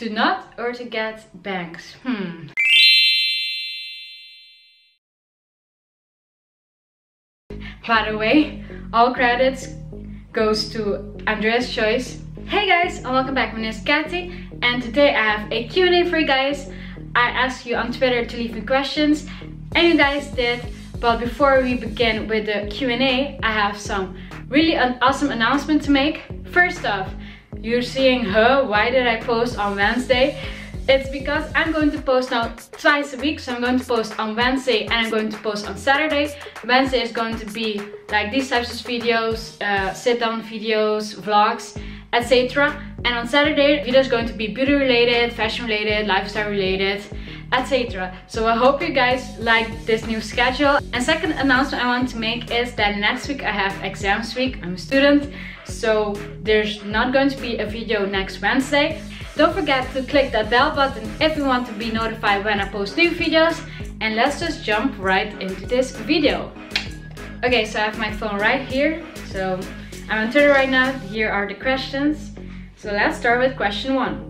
To not or to get bangs? Hmm. By the way, all credits goes to Andrea's choice. Hey guys, and welcome back. My name is Kathy, and today I have a Q&A for you guys. I asked you on Twitter to leave me questions, and you guys did. But before we begin with the Q&A, I have some really an awesome announcement to make. First off, you're seeing, her. why did I post on Wednesday? It's because I'm going to post now twice a week. So I'm going to post on Wednesday and I'm going to post on Saturday. Wednesday is going to be like these types of videos, uh, sit down videos, vlogs, etc. And on Saturday, videos going to be beauty related, fashion related, lifestyle related, etc. So I hope you guys like this new schedule. And second announcement I want to make is that next week I have exams week. I'm a student, so there's not going to be a video next Wednesday. Don't forget to click that bell button if you want to be notified when I post new videos. And let's just jump right into this video. Okay, so I have my phone right here. So I'm on Twitter right now. Here are the questions. So let's start with question one.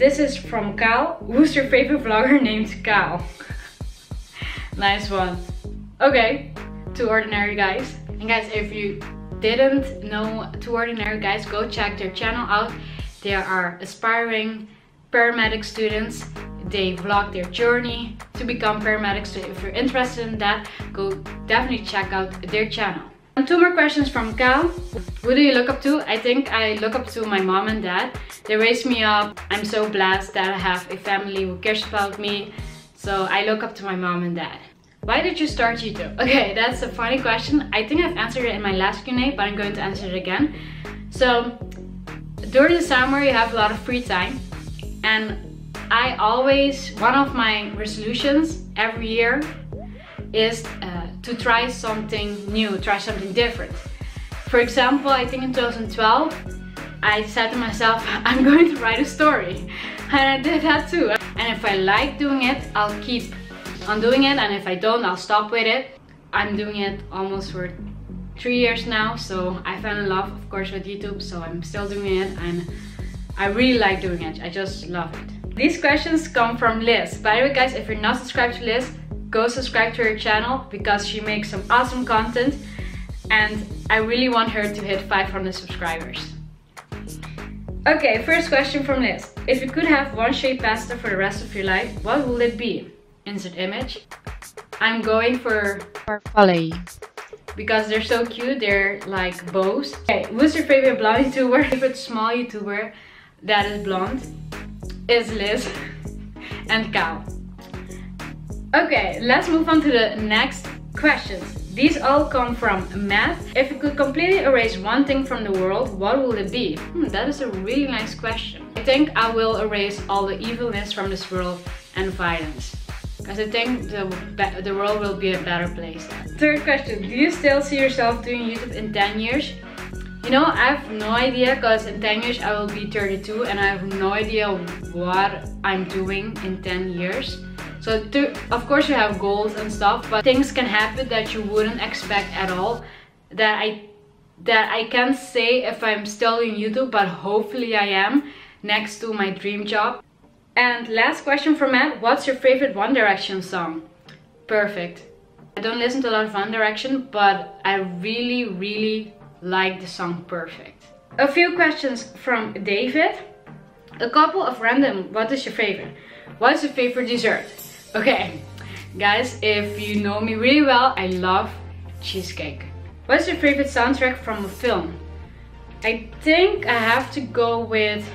This is from Kyle. Who's your favorite vlogger named Kyle? nice one. Okay, two ordinary guys. And guys, if you didn't know two ordinary guys, go check their channel out. They are aspiring paramedic students. They vlog their journey to become paramedics. So if you're interested in that, go definitely check out their channel. Two more questions from Cal. Who do you look up to? I think I look up to my mom and dad. They raised me up. I'm so blessed that I have a family who cares about me. So I look up to my mom and dad. Why did you start YouTube? Okay, that's a funny question. I think I've answered it in my last Q&A, but I'm going to answer it again. So during the summer you have a lot of free time and I always, one of my resolutions every year is uh, to try something new, try something different. For example, I think in 2012, I said to myself, I'm going to write a story. And I did that too. And if I like doing it, I'll keep on doing it. And if I don't, I'll stop with it. I'm doing it almost for three years now so I fell in love of course with YouTube so I'm still doing it and I really like doing it I just love it these questions come from Liz by the way guys if you're not subscribed to Liz go subscribe to her channel because she makes some awesome content and I really want her to hit 500 subscribers okay first question from Liz if you could have one shea pasta for the rest of your life what would it be insert image I'm going for Farfalle because they're so cute. They're like bows. Okay, who's your favorite blonde YouTuber? favorite small YouTuber that is blonde is Liz and Cal. Okay, let's move on to the next questions. These all come from Matt. If you could completely erase one thing from the world, what will it be? Hmm, that is a really nice question. I think I will erase all the evilness from this world and violence. Because I think the, the world will be a better place. Third question, do you still see yourself doing YouTube in 10 years? You know, I have no idea because in 10 years I will be 32 and I have no idea what I'm doing in 10 years. So to, of course you have goals and stuff, but things can happen that you wouldn't expect at all. That I that I can't say if I'm still in YouTube, but hopefully I am next to my dream job. And last question from Matt, what's your favorite One Direction song? Perfect. I don't listen to a lot of One Direction, but I really, really like the song Perfect. A few questions from David. A couple of random, what is your favorite? What's your favorite dessert? Okay, guys, if you know me really well, I love cheesecake. What's your favorite soundtrack from a film? I think I have to go with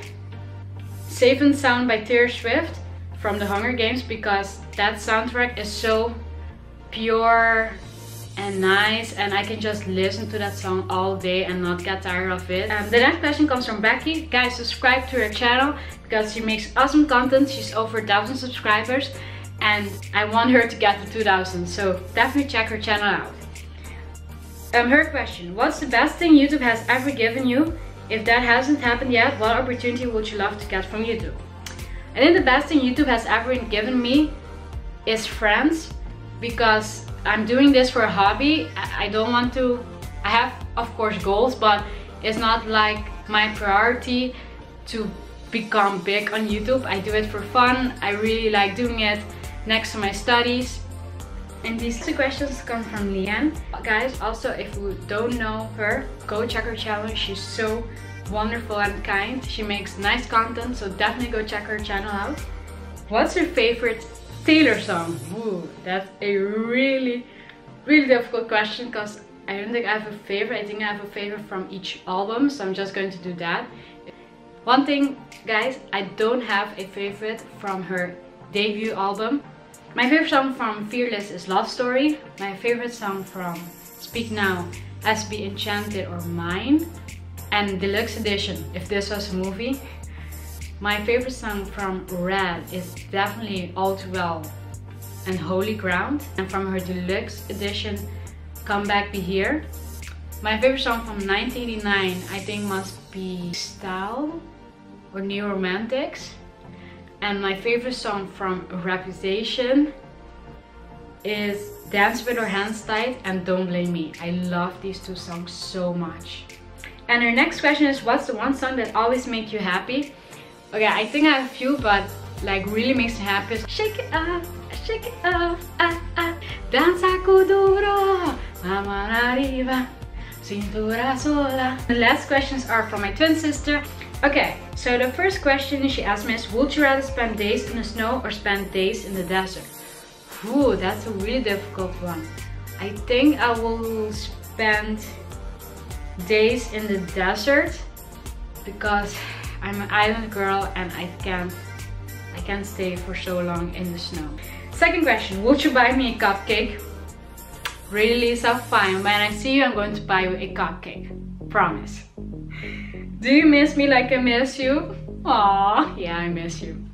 Safe and Sound by Taylor Swift from the Hunger Games because that soundtrack is so pure and nice and I can just listen to that song all day and not get tired of it. Um, the next question comes from Becky. Guys, subscribe to her channel because she makes awesome content. She's over 1000 subscribers and I want her to get to 2000 so definitely check her channel out. Um, her question, what's the best thing YouTube has ever given you if that hasn't happened yet, what opportunity would you love to get from YouTube? I think the best thing YouTube has ever given me is friends because I'm doing this for a hobby. I don't want to, I have of course goals, but it's not like my priority to become big on YouTube. I do it for fun. I really like doing it next to my studies. And these two questions come from Leanne. Guys, also if you don't know her, go check her channel. She's so wonderful and kind. She makes nice content, so definitely go check her channel out. What's your favorite Taylor song? Ooh, that's a really, really difficult question because I don't think I have a favorite. I think I have a favorite from each album, so I'm just going to do that. One thing, guys, I don't have a favorite from her debut album. My favorite song from Fearless is Love Story. My favorite song from Speak Now has be Enchanted or Mine. And Deluxe Edition, if this was a movie. My favorite song from Red is definitely All Too Well and Holy Ground. And from her Deluxe Edition, Come Back Be Here. My favorite song from 1989 I think must be Style or New Romantics. And my favorite song from Reputation is Dance With Our Hands Tied and Don't Blame Me. I love these two songs so much. And our next question is what's the one song that always makes you happy? Okay, I think I have a few, but like really makes me happy. is Shake it up, shake it off, ah, ah. Danza duro, Mama arriva, cintura sola. The last questions are from my twin sister. Okay, so the first question she asked me is, would you rather spend days in the snow or spend days in the desert? Ooh, that's a really difficult one. I think I will spend days in the desert because I'm an island girl and I can't I can't stay for so long in the snow. Second question, would you buy me a cupcake? Really Lisa, fine. When I see you, I'm going to buy you a cupcake. Promise. Do you miss me like I miss you? Aw, yeah, I miss you.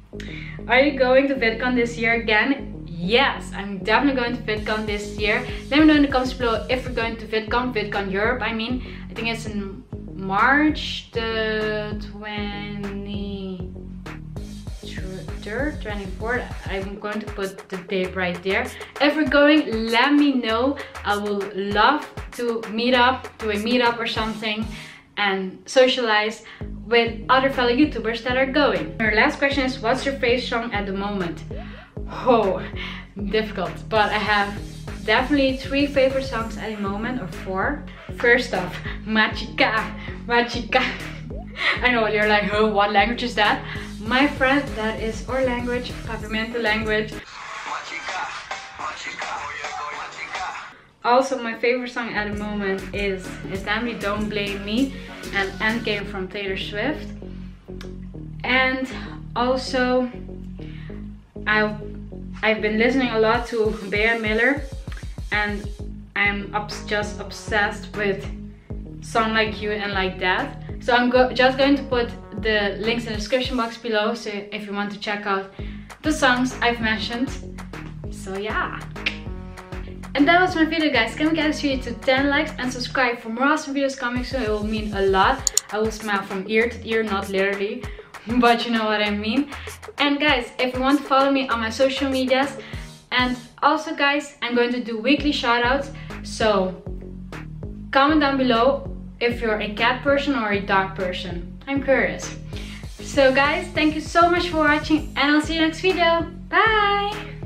Are you going to VidCon this year again? Yes, I'm definitely going to VidCon this year. Let me know in the comments below if we're going to VidCon, VidCon Europe, I mean. I think it's in March the 23rd, 24th. I'm going to put the date right there. If we're going, let me know. I will love to meet up, do a meetup or something and socialize with other fellow YouTubers that are going. Our last question is, what's your favorite song at the moment? Oh, difficult, but I have definitely three favorite songs at the moment, or four. First off, Machika, Machika. I know you're like, oh, what language is that? My friend, that is our language, Papiamento language. Also, my favorite song at the moment is, is definitely Don't Blame Me and Endgame from Taylor Swift. And also, I've, I've been listening a lot to Bea Miller and I'm just obsessed with Song Like You and Like That. So I'm go just going to put the links in the description box below so if you want to check out the songs I've mentioned. So yeah. And that was my video guys. Can we get this to 10 likes and subscribe for more awesome videos coming soon. It will mean a lot. I will smile from ear to ear, not literally. But you know what I mean. And guys, if you want to follow me on my social medias. And also guys, I'm going to do weekly shoutouts. So comment down below if you're a cat person or a dog person. I'm curious. So guys, thank you so much for watching and I'll see you next video. Bye!